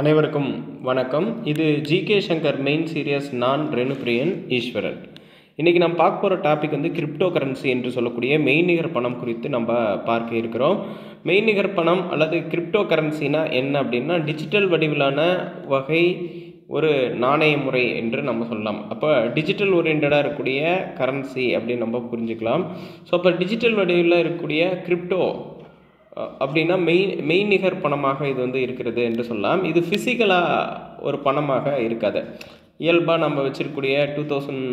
அனைவருக்கும் வணக்கம். இது ஜிகே சங்கர் மெயின் சீரியஸ் நான் ரெணுபிரியன் ஈஸ்வரன். இன்றைக்கி நம்ம பார்க்க போகிற டாபிக் வந்து கிரிப்டோ கரன்சி என்று சொல்லக்கூடிய மெய்நிகர் பணம் குறித்து நம்ம பார்க்க இருக்கிறோம். மெய்நிகர் பணம் அல்லது கிரிப்டோ கரன்சினா என்ன அப்படின்னா டிஜிட்டல் வடிவிலான வகை ஒரு நாணய முறை என்று நம்ம சொல்லலாம். அப்போ டிஜிட்டல் ஓரியன்டாக இருக்கக்கூடிய கரன்சி அப்படின்னு நம்ம புரிஞ்சுக்கலாம். ஸோ அப்போ டிஜிட்டல் வடிவில் இருக்கக்கூடிய கிரிப்டோ அப்படின்னா மெய் மெய்நிகர் பணமாக இது வந்து இருக்கிறது என்று சொல்லலாம். இது ஃபிசிக்கலாக ஒரு பணமாக இருக்காது. இயல்பாக நம்ம வச்சிருக்கக்கூடிய two thousand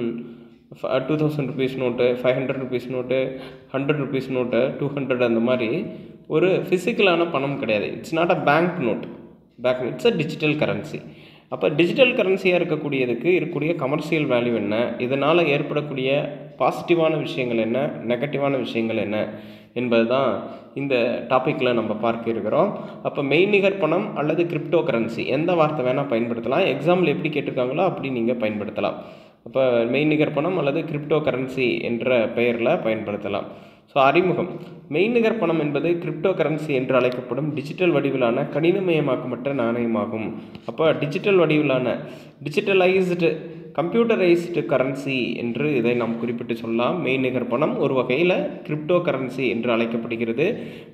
two thousand rupees note five hundred rupees note hundred rupees note two hundred அந்த மாதிரி ஒரு ஃபிசிக்கலான பணம் கிடையாது. It's not a bank note bank it's a digital currency அப்போ டிஜிட்டல் கரன்சியாக இருக்கக்கூடியதுக்கு இருக்கக்கூடிய கமர்ஷியல் வேல்யூ என்ன? இதனால் ஏற்படக்கூடிய பாசிட்டிவான விஷயங்கள் என்ன? நெகட்டிவான விஷயங்கள் என்ன? என்பது தான் இந்த டாப்பிக்கில் நம்ம பார்க்க இருக்கிறோம். அப்போ மெய்நிகர் பணம் அல்லது கிரிப்டோ கரன்சி எந்த வார்த்தை வேணால் பயன்படுத்தலாம். எக்ஸாம்பிள் எப்படி கேட்டிருக்காங்களோ அப்படி நீங்கள் பயன்படுத்தலாம். அப்போ மெய்நிகர் பணம் அல்லது கிரிப்டோ கரன்சி என்ற பெயரில் பயன்படுத்தலாம். ஸோ அறிமுகம். மெய்நிகர் பணம் என்பது கிரிப்டோ கரன்சி என்று அழைக்கப்படும் டிஜிட்டல் வடிவிலான கடினமயமாக்கப்பட்ட நாணயமாகும். அப்போ டிஜிட்டல் வடிவிலான டிஜிட்டலைஸ்டு கம்ப்யூட்டரைஸ்டு கரன்சி என்று இதை நாம் குறிப்பிட்டு சொல்லலாம். மெய்நிகர் பணம் ஒரு வகையில் கிரிப்டோ கரன்சி என்று அழைக்கப்படுகிறது.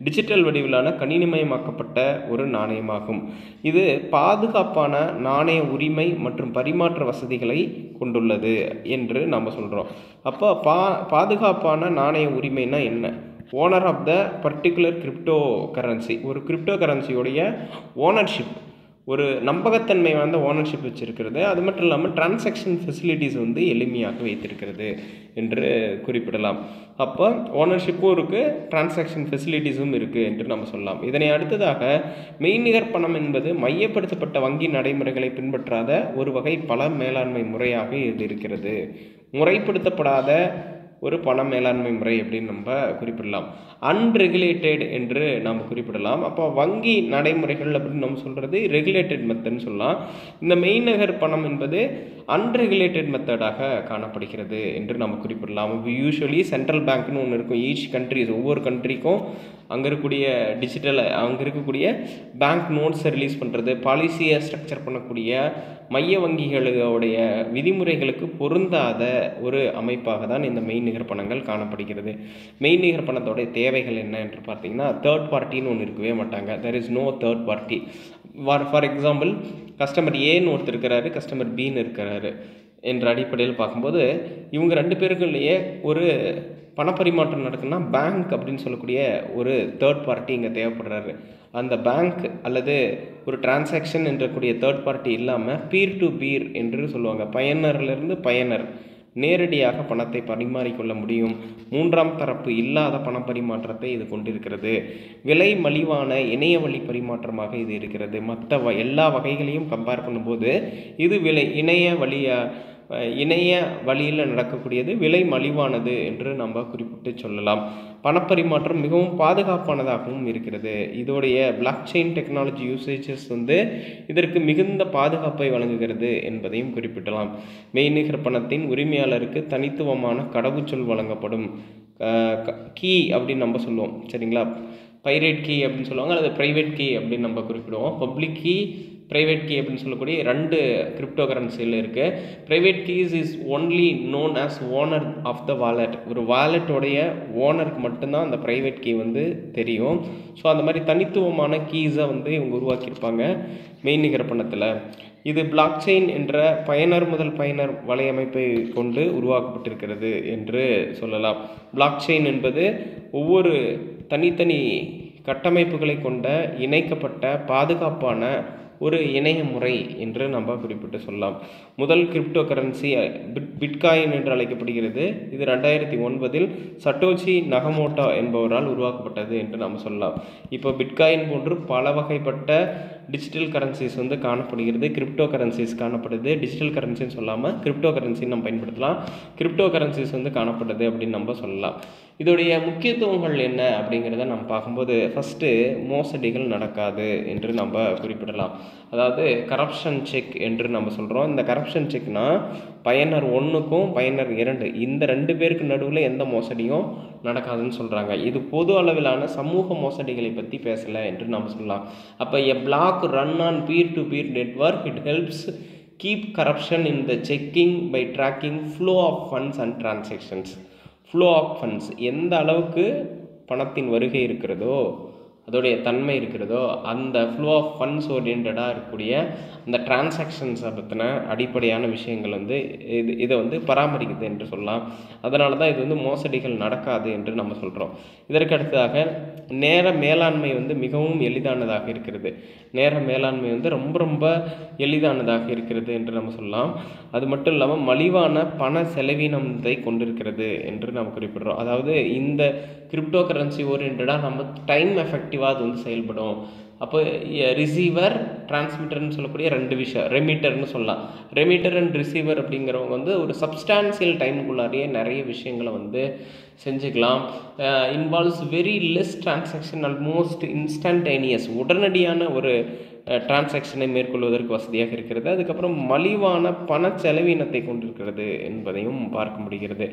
டிஜிட்டல் வடிவிலான கணினிமயமாக்கப்பட்ட ஒரு நாணயமாகும். இது பாதுகாப்பான நாணய உரிமை மற்றும் பரிமாற்ற வசதிகளை கொண்டுள்ளது என்று நாம் சொல்கிறோம் அப்போ பா பாதுகாப்பான நாணய உரிமைனா என்ன? Owner of the particular crypto currency ஒரு கிரிப்டோ கரன்சியோடைய ஓனர்ஷிப் ஒரு நம்பகத்தன்மை வாய்ந்த ஓனர்ஷிப் வச்சுருக்கிறது. அது மட்டும் இல்லாமல் டிரான்சாக்ஷன் ஃபெசிலிட்டிஸ் வந்து எளிமையாக வைத்திருக்கிறது என்று குறிப்பிடலாம். அப்போ ஓனர்ஷிப்பும் இருக்குது டிரான்சாக்ஷன் ஃபெசிலிட்டிஸும் இருக்குது என்று நம்ம சொல்லலாம். இதனை அடுத்ததாக மெய்நிகர் பணம் என்பது மையப்படுத்தப்பட்ட வங்கி நடைமுறைகளை பின்பற்றாத ஒரு வகை பல மேலாண்மை முறையாக இது இருக்கிறது. முறைப்படுத்தப்படாத ஒரு பண மேலாண்மை முறை அப்படின்னு நம்ம குறிப்பிடலாம். அன்ரெகுலேட்டட் என்று நாம் குறிப்பிடலாம். அப்போ வங்கி நடைமுறைகள் அப்படின்னு நம்ம சொல்கிறது ரெகுலேட்டட் மெத்தட்னு சொல்லலாம். இந்த மெய்நகர் பணம் என்பது அன்ரெகுலேட்டட் மெத்தடாக காணப்படுகிறது என்று நம்ம குறிப்பிடலாம். யூஸ்வலி சென்ட்ரல் பேங்க்னு ஒன்று இருக்கும். ஈச் கண்ட்ரிஸ் ஒவ்வொரு கண்ட்ரிக்கும் அங்கே இருக்கக்கூடிய டிஜிட்டல் அங்கே இருக்கக்கூடிய பேங்க் நோட்ஸை ரிலீஸ் பண்ணுறது பாலிசியை ஸ்ட்ரக்சர் பண்ணக்கூடிய மைய வங்கிகளுடைய விதிமுறைகளுக்கு பொருந்தாத ஒரு அமைப்பாக தான் இந்த மெய்நிகர் பணங்கள் காணப்படுகிறது. மெய்நிகர் பணத்தோடைய தேவைகள் என்ன என்று பார்த்தீங்கன்னா தேர்ட் பார்ட்டின்னு ஒன்று இருக்கவே மாட்டாங்க. There is no third party for for example customer ஏன்னு ஒருத்தர் இருக்கிறாரு கஸ்டமர் பின்னு இருக்கிறாரு என்ற அடிப்படையில் பார்க்கும்போது இவங்க ரெண்டு பேருக்குள்ளேயே ஒரு பணப்பரிமாற்றம் நடக்குதுன்னா பேங்க் அப்படின்னு சொல்லக்கூடிய ஒரு தேர்ட் பார்ட்டி இங்கே தேவைப்படுறாரு. அந்த பேங்க் அல்லது ஒரு டிரான்சாக்ஷன் என்றக்கூடிய தேர்ட் பார்ட்டி இல்லாமல் பீர் டு பீர் என்று சொல்லுவாங்க. பயனர்லேருந்து பயனர் நேரடியாக பணத்தை பரிமாறிக்கொள்ள முடியும். மூன்றாம் தரப்பு இல்லாத பண பரிமாற்றத்தை இது கொண்டிருக்கிறது. விலை மலிவான இணைய வழி பரிமாற்றமாக இது இருக்கிறது. மற்ற வ எல்லா வகைகளையும் கம்பேர் பண்ணும்போது இது விலை இணைய வழியாக இணைய வழியில் நடக்கக்கூடியது விலை மலிவானது என்று நம்ம குறிப்பிட்டு சொல்லலாம். பணப்பரிமாற்றம் மிகவும் பாதுகாப்பானதாகவும் இருக்கிறது. இதோடைய பிளாக் செயின் டெக்னாலஜி யூசேஜஸ் வந்து இதற்கு மிகுந்த பாதுகாப்பை வழங்குகிறது என்பதையும் குறிப்பிடலாம். மெய்நிகர் பணத்தின் உரிமையாளருக்கு தனித்துவமான கடவுச்சொல் வழங்கப்படும் கீ அப்படின்னு நம்ம சொல்லுவோம். சரிங்களா? பைரேட் கீ அப்படின்னு சொல்லுவாங்க அல்லது ப்ரைவேட் கீ அப்படின்னு நம்ம குறிப்பிடுவோம். பப்ளிக் கீ ப்ரைவேட் கீ அப்படின்னு சொல்லக்கூடிய ரெண்டு கிரிப்டோ கரன்சியில் இருக்குது private keys is only known as owner of the wallet ஒரு வாலெட்டோடைய ஓனருக்கு மட்டும்தான் அந்த ப்ரைவேட் கீ வந்து தெரியும். ஸோ அந்த மாதிரி தனித்துவமான கீஸை வந்து இவங்க உருவாக்கியிருப்பாங்க மெய்நிகர பணத்தில். இது பிளாக் செயின் என்ற பயனர் முதல் பயனர் வலையமைப்பை கொண்டு உருவாக்கப்பட்டிருக்கிறது என்று சொல்லலாம். பிளாக் செயின் என்பது ஒவ்வொரு தனித்தனி கட்டமைப்புகளை கொண்ட இணைக்கப்பட்ட பாதுகாப்பான ஒரு இணைய முறை என்று நம்ம குறிப்பிட்டு சொல்லலாம். முதல் கிரிப்டோ கரன்சி பிட் பிட்காயின் என்று அழைக்கப்படுகிறது. இது ரெண்டாயிரத்தி ஒன்பதில் சட்டோச்சி நகமோட்டா என்பவரால் உருவாக்கப்பட்டது என்று நம்ம சொல்லலாம். இப்போ பிட்காயின் போன்று பல வகைப்பட்ட டிஜிட்டல் கரன்சிஸ் வந்து காணப்படுகிறது. கிரிப்டோ கரன்சிஸ் காணப்படுது டிஜிட்டல் கரன்சின்னு சொல்லாமல் கிரிப்டோ கரன்சின்னு நம்ம பயன்படுத்தலாம். கிரிப்டோ கரன்சிஸ் வந்து காணப்படுது அப்படின்னு நம்ம சொல்லலாம். இதோடைய முக்கியத்துவங்கள் என்ன அப்படிங்கிறத நம்ம பார்க்கும்போது ஃபஸ்ட்டு மோசடிகள் நடக்காது என்று நம்ம குறிப்பிடலாம். அதாவது கரப்ஷன் செக் என்று நம்ம சொல்கிறோம் இந்த கரப்ஷன் செக்னால் பயனர் ஒன்றுக்கும் பயனர் இரண்டு இந்த ரெண்டு பேருக்கு நடுவில் எந்த மோசடியும் நடக்காதுன்னு சொல்கிறாங்க இது பொது அளவிலான சமூக மோசடிகளை பற்றி பேசலை என்று நாம் சொல்லலாம். அப்போ a block run on peer to peer network it helps keep corruption in the checking by tracking flow of funds and transactions flow of funds எந்த அளவுக்கு பணத்தின் வருகை இருக்கிறதோ அதோடைய தன்மை இருக்கிறதோ அந்த ஃப்ளோ ஆஃப் ஃபண்ட்ஸ் ஓரியன்டாக இருக்கக்கூடிய அந்த டிரான்சாக்ஷன்ஸை பற்றின அடிப்படையான விஷயங்கள் வந்து இது இதை வந்து பராமரிக்குது என்று சொல்லலாம். அதனால தான் இது வந்து மோசடிகள் நடக்காது என்று நம்ம சொல்கிறோம் இதற்கு அடுத்ததாக நேர மேலாண்மை வந்து மிகவும் எளிதானதாக இருக்கிறது. நேர மேலாண்மை வந்து ரொம்ப ரொம்ப எளிதானதாக இருக்கிறது என்று நம்ம சொல்லலாம். அது மட்டும் இல்லாமல் மலிவான பண செலவினத்தை கொண்டிருக்கிறது என்று நாம் குறிப்பிடுறோம். அதாவது இந்த கிரிப்டோ கரன்சி ஓரியன்டாக நம்ம டைம் அது வந்து செயல்படும். அப்போ ரிசீவர் டிரான்ஸ்மிட்டர்னு சொல்லக்கூடிய ரெண்டு விஷயம் ரெமிட்டர்னு சொல்லலாம். ரெமிட்டர் அண்ட் ரிசீவர் அப்படிங்கிறவங்க வந்து ஒரு சப்ஸ்டான்சியல் டைமுக்குள்ளாரியே நிறைய விஷயங்களை வந்து செஞ்சுக்கலாம். Involves very less transaction almost instantaneous உடனடியான ஒரு டிரான்சாக்ஷனை மேற்கொள்வதற்கு வசதியாக இருக்கிறது. அதுக்கப்புறம் மலிவான பண செலவினத்தை கொண்டிருக்கிறது என்பதையும் பார்க்க முடிகிறது.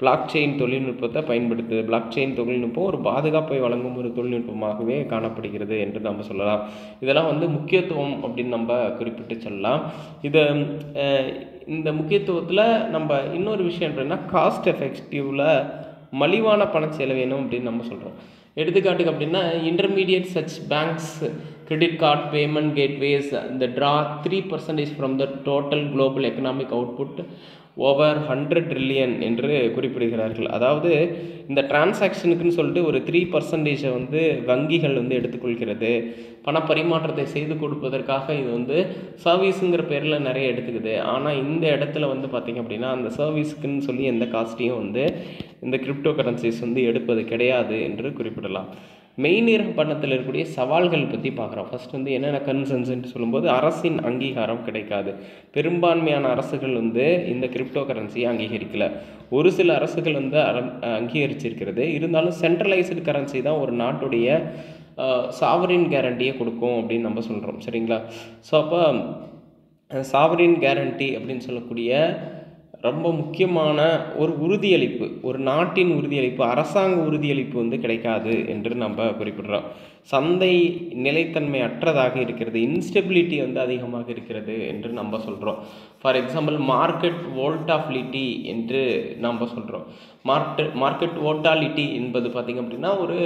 பிளாக் செயின் தொழில்நுட்பத்தை பயன்படுத்துது பிளாக் செயின் தொழில்நுட்பம் ஒரு பாதுகாப்பை வழங்கும் ஒரு தொழில்நுட்பமாகவே காணப்படுகிறது என்று நம்ம சொல்லலாம். இதெல்லாம் வந்து முக்கியத்துவம் அப்படின்னு நம்ம குறிப்பிட்டு சொல்லலாம். இதை இந்த முக்கியத்துவத்தில் நம்ம இன்னொரு விஷயம் என்னன்னா காஸ்ட் எஃபெக்டிவில் மலிவான பண செலவினம் அப்படின்னு நம்ம சொல்கிறோம் எடுத்துக்காட்டுக்கு அப்படின்னா intermediate such banks credit card payment gateways இந்த draw three percentage from the total global economic output over hundred trillion என்று குறிப்பிடுகிறார்கள். அதாவது இந்த டிரான்சாக்ஷனுக்குன்னு சொல்லிட்டு ஒரு த்ரீ பர்சன்டேஜை வந்து வங்கிகள் வந்து எடுத்துக்கொள்கிறது. பண பரிமாற்றத்தை செய்து கொடுப்பதற்காக இது வந்து சர்வீஸுங்கிற பேரில் நிறைய எடுத்துக்குது. ஆனால் இந்த இடத்துல வந்து பார்த்திங்க அப்படின்னா அந்த சர்வீஸுக்குன்னு சொல்லி எந்த காஸ்ட்டையும் வந்து இந்த கிரிப்டோ கரன்சிஸ் வந்து எடுப்பது கிடையாது என்று குறிப்பிடலாம். மெய்நிற பணத்தில் இருக்கக்கூடிய சவால்கள் பற்றி பார்க்குறோம். ஃபஸ்ட் வந்து என்னென்ன கன்சன்ஸ்ன்னு சொல்லும்போது அரசின் அங்கீகாரம் கிடைக்காது. பெரும்பான்மையான அரசுகள் வந்து இந்த கிரிப்டோ கரன்சியை அங்கீகரிக்கலை. ஒரு சில அரசுகள் வந்து அங்கீகரிச்சிருக்கிறது. இருந்தாலும் சென்ட்ரலைஸ்டு கரன்சி தான் ஒரு நாட்டுடைய சாவரின் கேரண்டியை கொடுக்கும் அப்படின்னு நம்ம சொல்கிறோம் சரிங்களா? ஸோ அப்போ சாவரின் கேரண்டி அப்படின்னு சொல்லக்கூடிய ரொம்ப முக்கியமான ஒரு உறுதியளிப்பு ஒரு நாட்டின் உறுதியளிப்பு அரசாங்க உறுதியளிப்பு வந்து கிடைக்காது என்று நம்ம குறிப்பிடுறோம். சந்தை நிலைத்தன்மை அற்றதாக இருக்கிறது இன்ஸ்டெபிலிட்டி வந்து அதிகமாக இருக்கிறது என்று நம்ம சொல்கிறோம் ஃபார் எக்ஸாம்பிள் மார்க்கெட் வோல்டாஃபிலிட்டி என்று நம்ம சொல்கிறோம் மார்க்கெட் மார்க்கெட் வோட்டாலிட்டி என்பது பார்த்திங்க அப்படின்னா ஒரு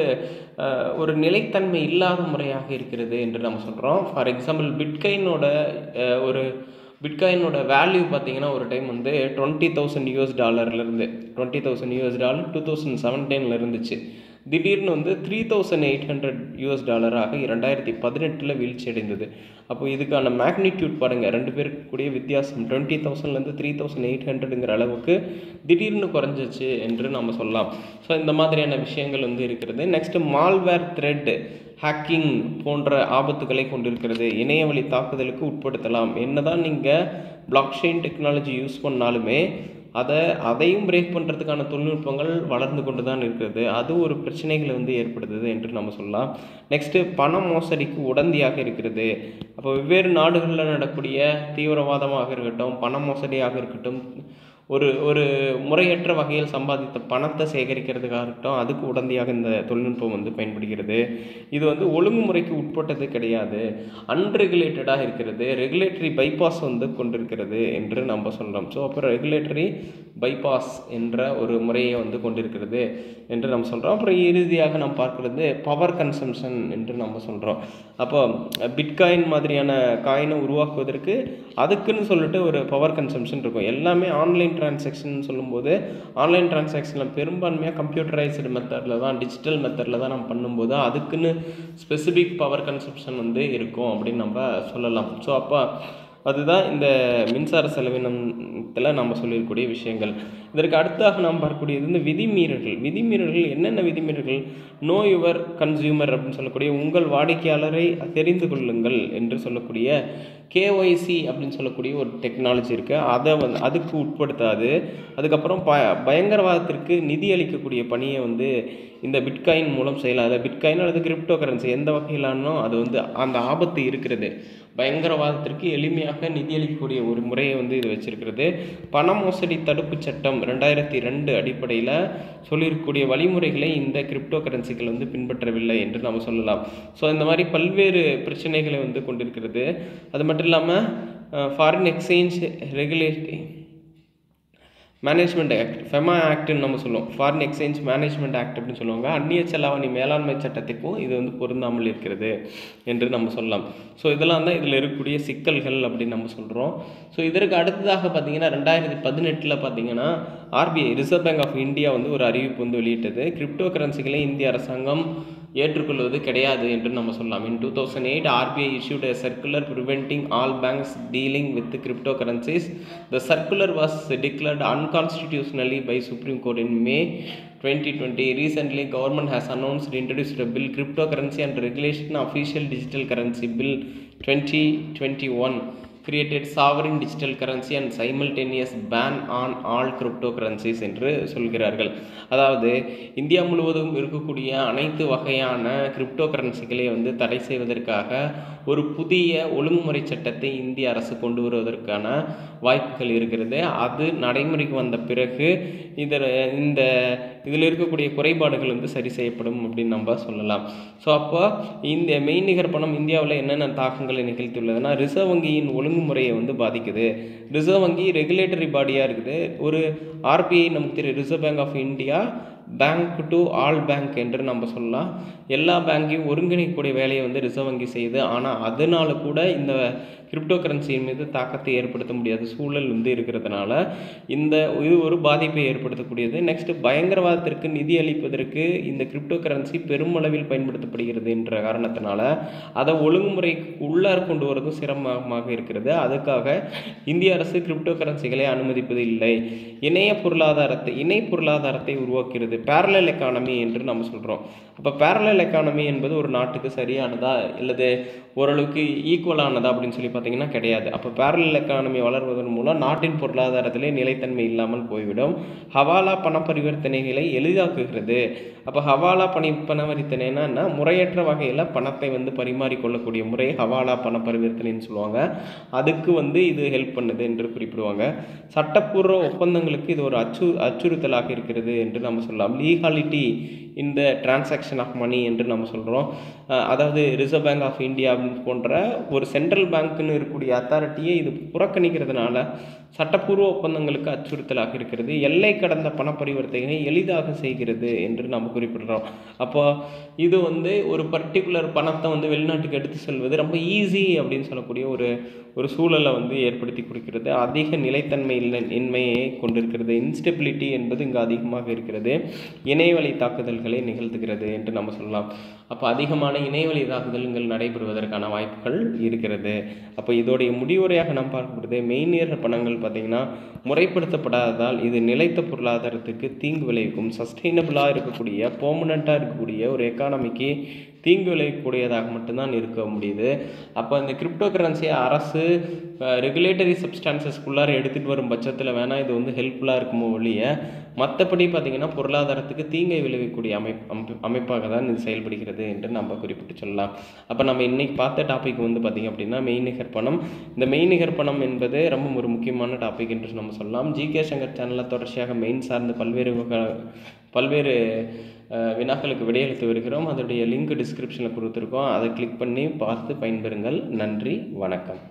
ஒரு நிலைத்தன்மை இல்லாத முறையாக இருக்கிறது என்று நம்ம சொல்கிறோம் ஃபார் எக்ஸாம்பிள் பிட்கைனோட ஒரு பிட்காயினோட வேல்யூ பார்த்தீங்கன்னா ஒரு டைம் வந்து twenty thousand US டாலர்லேருந்து twenty thousand US dollar two thousand செவன்டீனில் இருந்துச்சு. திடீர்னு வந்து three thousand eight hundred US டாலராக இரண்டாயிரத்தி பதினெட்டில் வீழ்ச்சி அடைந்தது அப்போ இதுக்கான மேக்னிடியூட் பாருங்கள் ரெண்டு பேருக்கு கூடிய வித்தியாசம் டுவெண்ட்டி தௌசண்ட்லேருந்து த்ரீ தௌசண்ட் எயிட் ஹண்ட்ரடுங்கிற அளவுக்கு திடீர்னு குறைஞ்சிச்சு என்று நம்ம சொல்லலாம். ஸோ இந்த மாதிரியான விஷயங்கள் வந்து இருக்கிறது. நெக்ஸ்ட்டு மால்வேர் த்ரெட் ஹேக்கிங் போன்ற ஆபத்துகளை கொண்டிருக்கிறது. இணையவழி தாக்குதலுக்கு உட்படுத்தலாம். என்னதான் நீங்கள் பிளாக் செயின் டெக்னாலஜி யூஸ் பண்ணாலுமே அதை அதையும் பிரேக் பண்ணுறதுக்கான தொழில்நுட்பங்கள் வளர்ந்து கொண்டு தான் இருக்கிறது. அது ஒரு பிரச்சனைகளை வந்து ஏற்படுத்துது என்று நம்ம சொல்லலாம். நெக்ஸ்ட்டு பண மோசடிக்கு உடந்தையாக இருக்கிறது. அப்போ வெவ்வேறு நாடுகளில் நடக்கூடிய தீவிரவாதமாக இருக்கட்டும் பண மோசடியாக இருக்கட்டும் ஒரு ஒரு முறையற்ற வகையில் சம்பாதித்த பணத்தை சேகரிக்கிறதுக்காக இருக்கட்டும் அதுக்கு உடந்தையாக இந்த தொழில்நுட்பம் வந்து பயன்படுகிறது. இது வந்து ஒழுங்குமுறைக்கு உட்பட்டது கிடையாது. அன்ரெகுலேட்டடாக இருக்கிறது. ரெகுலேட்டரி பைபாஸ் வந்து கொண்டிருக்கிறது என்று நம்ம சொல்கிறோம் ஸோ அப்புறம் ரெகுலேட்டரி பைபாஸ் என்ற ஒரு முறையை வந்து கொண்டிருக்கிறது என்று நம்ம சொல்கிறோம் அப்புறம் இறுதியாக நம்ம பார்க்குறது பவர் கன்சம்ஷன் என்று நம்ம சொல்கிறோம் அப்போ பிட்காயின் மாதிரியான காயினை உருவாக்குவதற்கு அதுக்குன்னு சொல்லிட்டு ஒரு பவர் கன்சம்ஷன் இருக்கும். எல்லாமே ஆன்லைன் டிரான்சாக்ஷன் சொல்லும்போது ஆன்லைன் டிரான்சாக்ஷனில் பெரும்பான்மையாக கம்ப்யூட்டரைஸ்டு மெத்தடில் தான் டிஜிட்டல் மெத்தடில் தான் நம்ம பண்ணும்போது அதுக்குன்னு ஸ்பெசிஃபிக் பவர் கன்சம்ஷன் வந்து இருக்கும் அப்படின்னு நம்ம சொல்லலாம். ஸோ அப்போ அதுதான் இந்த மின்சார செலவினத்தில் நம்ம சொல்லியிருக்கக்கூடிய விஷயங்கள். இதற்கு அடுத்தாக நாம் பார்க்கக்கூடியது இந்த விதிமீறல்கள். விதிமீறல்கள் என்னென்ன விதிமீறல்கள்? நோ யுவர் கன்சியூமர் அப்படின்னு சொல்லக்கூடிய உங்கள் வாடிக்கையாளரை தெரிந்து கொள்ளுங்கள் என்று சொல்லக்கூடிய கேஒய்சி அப்படின்னு சொல்லக்கூடிய ஒரு டெக்னாலஜி இருக்குது அதை வந்து அதுக்கு உட்படுத்தாது. அதுக்கப்புறம் ப பயங்கரவாதத்திற்கு நிதி அளிக்கக்கூடிய பணியை வந்து இந்த பிட்காயின் மூலம் செய்யலாம். அதை பிட்காயின் அல்லது கிரிப்டோ கரன்சி எந்த வகையிலானோ அது வந்து அந்த ஆபத்து இருக்கிறது. பயங்கரவாதத்திற்கு எளிமையாக நிதியளிக்கக்கூடிய ஒரு முறையை வந்து இது வச்சிருக்கிறது. பண மோசடி தடுப்பு சட்டம் ரெண்டாயிரத்தி ரெண்டு அடிப்படையில் சொல்லியிருக்கக்கூடிய வழிமுறைகளை இந்த கிரிப்டோ கரன்சிகள் வந்து பின்பற்றவில்லை என்று நாம் சொல்லலாம். ஸோ இந்த மாதிரி பல்வேறு பிரச்சனைகளை வந்து கொண்டிருக்கிறது. அது மட்டும் இல்லாமல் foreign exchange regulatory management act FEMA ஆக்ட்னு நம்ம சொல்லுவோம். ஃபாரின் எக்ஸ்சேஞ்ச் மேனேஜ்மெண்ட் ஆக்ட் அப்படின்னு சொல்லுவாங்க. அந்நிய செலாவணி மேலாண்மை சட்டத்துக்கும் இது வந்து பொருந்தாமல் இருக்கிறது என்று நம்ம சொல்லலாம். ஸோ இதெல்லாம் தான் இதில் இருக்கக்கூடிய சிக்கல்கள் அப்படின்னு நம்ம சொல்கிறோம் ஸோ இதற்கு அடுத்ததாக பார்த்தீங்கன்னா ரெண்டாயிரத்தி பதினெட்டில் பார்த்தீங்கன்னா RBI reserve bank of India வந்து ஒரு அறிவிப்பு வந்து வெளியிட்டது. கிரிப்டோ கரன்சிகளை இந்திய அரசாங்கம் ஏற்றுக்கொள்வது கிடையாது என்று நம்ம சொல்லலாம் in two thousand eight RBI issued a circular preventing all banks dealing with crypto currencies the circular was declared unconstitutionally by Supreme Court in May 2020. Recently, government has announced introduced a bill cryptocurrency and regulation official digital currency bill 2021 created sovereign digital currency and and ban on all crypto currencies என்று சொல்கிறார்கள். அதாவது India முழுவதும் இருக்கக்கூடிய அனைத்து வகையான crypto கரன்சிகளை வந்து தடை செய்வதற்காக ஒரு புதிய ஒழுங்குமுறை சட்டத்தை இந்திய அரசு கொண்டு வருவதற்கான வாய்ப்புகள் இருக்கிறது. அது நடைமுறைக்கு வந்த பிறகு இதில் இந்த இதில் இருக்கக்கூடிய குறைபாடுகள் வந்து சரி செய்யப்படும் அப்படின்னு நம்ம சொல்லலாம். ஸோ அப்போ இந்த மெய்நிகர் பணம் இந்தியாவில் என்னென்ன தாக்கங்களை நிகழ்த்தியுள்ளதுன்னா ரிசர்வ் வங்கியின் ஒழுங்குமுறையை வந்து பாதிக்குது. ரிசர்வ் வங்கி ரெகுலேட்டரி பாடியாக இருக்குது. ஒரு ஆர்பிஐ நமக்கு தெரியும். Reserve bank of India bank to all bank என்று நம்ம சொல்லலாம். எல்லா பேங்கையும் ஒருங்கிணைக்கக்கூடிய வேலையை வந்து ரிசர்வ் வங்கி செய்யுது. ஆனால் அதனால கூட இந்த கிரிப்டோ கரன்சியின் மீது தாக்கத்தை ஏற்படுத்த முடியாத சூழல் வந்து இருக்கிறதுனால இந்த இது ஒரு பாதிப்பை ஏற்படுத்தக்கூடியது. நெக்ஸ்ட் பயங்கரவாதத்திற்கு நிதி அளிப்பதற்கு இந்த கிரிப்டோ கரன்சி பெருமளவில் பயன்படுத்தப்படுகிறது என்ற காரணத்தினால அதை ஒழுங்குமுறைக்கு உள்ளார் கொண்டு வரதும் சிரமமாக இருக்கிறது. அதுக்காக இந்திய அரசு கிரிப்டோ கரன்சிகளை அனுமதிப்பது இல்லை. இணைய பொருளாதாரத்தை இணை பொருளாதாரத்தை உருவாக்குகிறது. பேரலல் எக்கானமி என்று நம்ம சொல்கிறோம் அப்போ பேரலல் எக்கானமி என்பது ஒரு நாட்டுக்கு சரியானதா? அல்லது ஓரளவுக்கு ஈக்குவலானதா அப்படின்னு சொல்லி பார்த்தீங்கன்னா கிடையாது. அப்போ பேரலல் எக்கானமி வளர்வதன் மூலம் நாட்டின் பொருளாதாரத்திலே நிலைத்தன்மை இல்லாமல் போய்விடும். ஹவாலா பண பரிவர்த்தனைகளை எளிதாக்குகிறது. அப்போ ஹவாலா பணி பணவரித்தனைனா என்ன? முறையற்ற வகையில் பணத்தை வந்து பரிமாறிக்கொள்ளக்கூடிய முறை ஹவாலா பண பரிவர்த்தனைன்னு சொல்லுவாங்க. அதுக்கு வந்து இது ஹெல்ப் பண்ணுது என்று குறிப்பிடுவாங்க. சட்டப்பூர்வ ஒப்பந்தங்களுக்கு இது ஒரு அச்சு அச்சுறுத்தலாக இருக்கிறது என்று நம்ம சொல்லலாம். லீகாலிட்டி இந்த டிரான்சாக்ஷன் ஆஃப் மணி என்று நம்ம சொல்கிறோம் அதாவது ரிசர்வ் பேங்க் ஆஃப் இந்தியா போன்ற ஒரு சென்ட்ரல் பேங்க்குன்னு இருக்கக்கூடிய அத்தாரிட்டியை இது புறக்கணிக்கிறதுனால சட்டப்பூர்வ ஒப்பந்தங்களுக்கு அச்சுறுத்தலாக இருக்கிறது. எல்லை கடந்த பண பரிவர்த்தனை எளிதாக செய்கிறது என்று நாம் குறிப்பிடுறோம். அப்போ இது வந்து ஒரு பர்டிகுலர் பணத்தை வந்து வெளிநாட்டுக்கு எடுத்து செல்வது ரொம்ப ஈஸி அப்படின்னு சொல்லக்கூடிய ஒரு ஒரு சூழலை வந்து ஏற்படுத்தி கொடுக்கிறது. அதிக நிலைத்தன்மை இல்லை இன்மையை கொண்டிருக்கிறது. இன்ஸ்டெபிலிட்டி என்பது இங்கு அதிகமாக இருக்கிறது. இணையவழி தாக்குதல்களை நிகழ்த்துகிறது என்று நம்ம சொல்லலாம். அப்போ அதிகமான இணையவழி தாக்குதல்கள் நடைபெறுவதற்கான வாய்ப்புகள் இருக்கிறது. அப்போ இதோடைய முடிவுரையாக நாம் பார்க்கப்படுது மெய்நேர பணங்கள் பார்த்திங்கன்னா முறைப்படுத்தப்படாததால் இது நிலைத்த பொருளாதாரத்துக்கு தீங்கு விளைவிக்கும். சஸ்டைனபிளாக இருக்கக்கூடிய பெர்மனண்ட்டாக இருக்கக்கூடிய ஒரு எக்கானமிக்கு தீங்கு விளைவிக்கக்கூடியதாக மட்டும்தான் இருக்க முடியுது. அப்போ இந்த கிரிப்டோ கரன்சியை அரசு ரெகுலேட்டரி சப்ஸ்டான்சஸ்குள்ளார எடுத்துகிட்டு வரும் பட்சத்தில் வேணால் இது வந்து ஹெல்ப்ஃபுல்லாக இருக்குமோ ஒழிய மற்றபடி பார்த்திங்கன்னா பொருளாதாரத்துக்கு தீங்கை விளைவிக்கக்கூடிய அமைப் அமைப்பு அமைப்பாக தான் இது செயல்படுகிறது என்று நம்ம குறிப்பிட்டு சொல்லலாம். அப்போ நம்ம இன்றைக்கி பார்த்த டாபிக் வந்து பார்த்திங்க அப்படின்னா மெய்நிகர் பணம். இந்த மெய்நிகர் பணம் என்பது ரொம்ப ஒரு முக்கியமான டாபிக் என்று நம்ம சொல்லலாம் ஜிகே சங்கர் சேனலில் தொடர்ச்சியாக மெயின் சார்ந்த பல்வேறு பல்வேறு வினாக்களுக்கு விடையளித்து வருகிறோம். அதோடைய லிங்க் டிஸ்கிரிப்ஷனில் கொடுத்துருக்கோம். அதை கிளிக் பண்ணி பார்த்து பயன்பெறுங்கள். நன்றி. வணக்கம்.